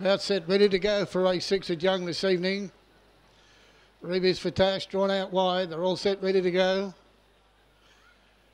That's set, ready to go for race six at Young this evening. Ruby's for Tash, drawn out wide. They're all set, ready to go.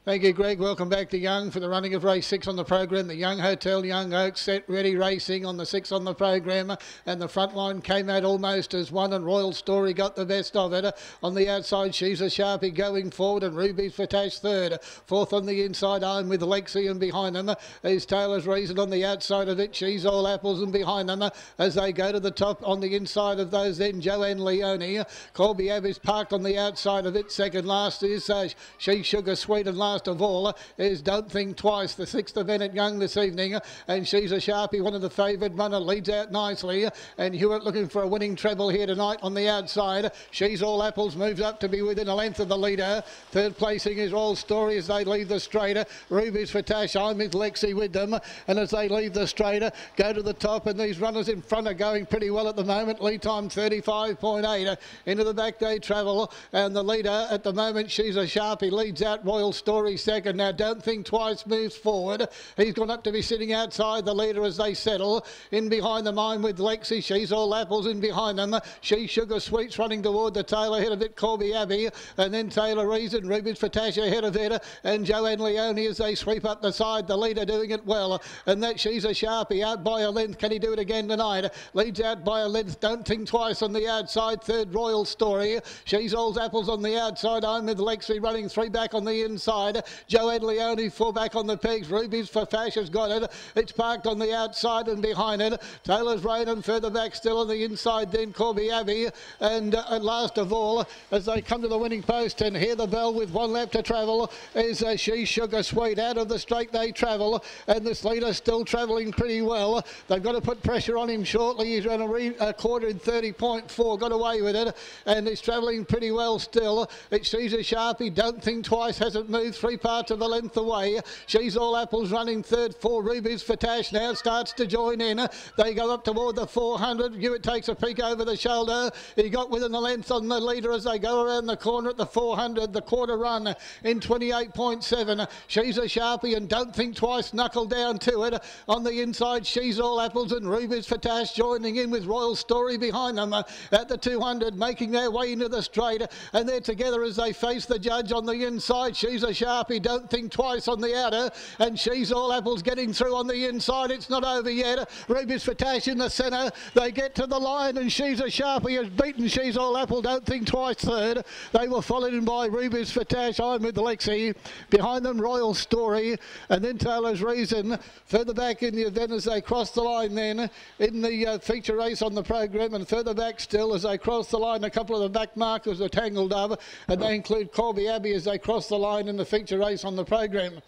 Thank you, Greg. Welcome back to Young for the running of race six on the program. The Young Hotel, Young Oaks, set ready racing on the six on the program. And the front line came out almost as one, and Royal Story got the best of it. On the outside, she's a sharpie going forward, and Ruby's for Tash third. Fourth on the inside, I'm with Lexi, and behind them is Taylor's Reason on the outside of it. She's all apples, and behind them as they go to the top on the inside of those, then Joanne Leone. Colby Abbey's parked on the outside of it. Second last is uh, She Sugar Sweet, and last of all is Don't Think Twice, the sixth event at Young this evening. And she's a sharpie, one of the favoured runner, leads out nicely. And Hewitt looking for a winning treble here tonight on the outside. She's all apples, moves up to be within a length of the leader. Third placing is All Story as they leave the straighter. Ruby's for Tash, I'm with Lexi with them. And as they leave the straighter, go to the top. And these runners in front are going pretty well at the moment. Lead time 35.8 into the back day travel. And the leader at the moment, she's a sharpie, leads out Royal Story second. Now, don't think twice, moves forward. He's gone up to be sitting outside the leader as they settle. In behind the mine with Lexi. She's all apples in behind them. She Sugar Sweets running toward the tail ahead of it, Corby Abbey. And then Taylor Reason, Ruby's for Tash ahead of it. And Joanne Leone as they sweep up the side. The leader doing it well. And that she's a sharpie out by a length. Can he do it again tonight? Leads out by a length. Don't think twice on the outside. Third Royal Story. She's all apples on the outside. I'm with Lexi running three back on the inside. Joanne Leone full back on the pegs. Ruby's for Fashion's got it. It's parked on the outside and behind it. Taylor's Rain and further back still on the inside then Corby Abbey. And, uh, last of all, as they come to the winning post and hear the bell with one lap to travel, is uh, She Sugar Sweet. Out of the straight they travel. And this leader still travelling pretty well. They've got to put pressure on him shortly. He's run a, re- a quarter in 30.4. Got away with it. And he's travelling pretty well still. It's She's a Sharpie. Don't think twice. Hasn't moved three parts of the length away. She's all apples running third. Four rubies for Tash now starts to join in. They go up toward the 400. Hewitt takes a peek over the shoulder. He got within the length on the leader as they go around the corner at the 400. The quarter run in 28.7. She's a sharpie and don't think twice. Knuckle down to it. On the inside, she's all apples and rubies for Tash joining in with Royal Story behind them at the 200, making their way into the straight. And they're together as they face the judge on the inside. She's a sharpie. Sharpie don't think twice on the outer, and she's all apples getting through on the inside. It's not over yet. Ruby's for Tash in the centre. They get to the line, and she's a Sharpie has beaten She's all apple. Don't think twice third. They were followed in by Ruby's for Tash. I'm with Lexi. Behind them, Royal Story, and then Taylor's Reason. Further back in the event as they cross the line, then in the uh, feature race on the program, and further back still as they cross the line, a couple of the back markers are tangled up, and they include Colby Abbey as they cross the line in the feature race on the program.